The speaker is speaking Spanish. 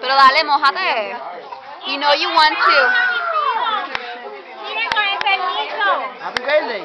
Pero dale, mojate. You know you want to. Mira con. Happy birthday.